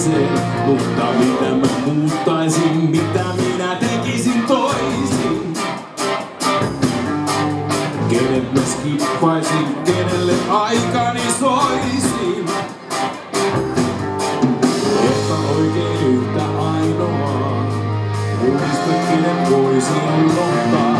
eilisen, mutta mitä mä muuttaisin, mitä minä tekisin toisin? Kenet mä skippaisin, kenelle aikani soisin? Että oikein yhtä ainoa, muista kenen voisi unohtaa.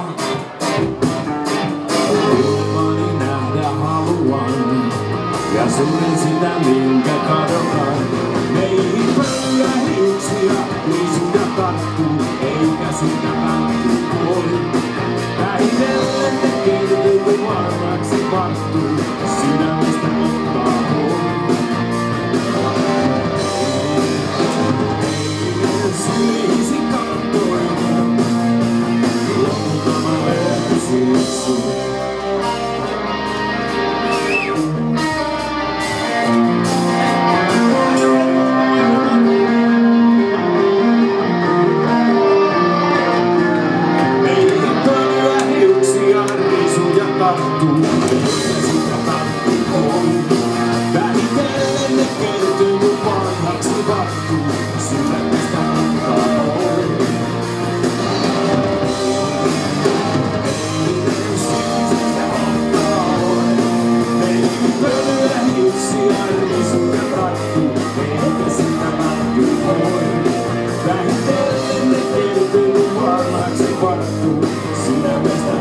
haluan, ja sunnen sitä minkä kadotan. Meihin pöydähiuksia, risuja tarttuu, eikä sitä vältty voi. Vähitellen ne kertyy, kun varmaksi varttuu, sydämen Pra entender pelo amor, mas embora tu se não está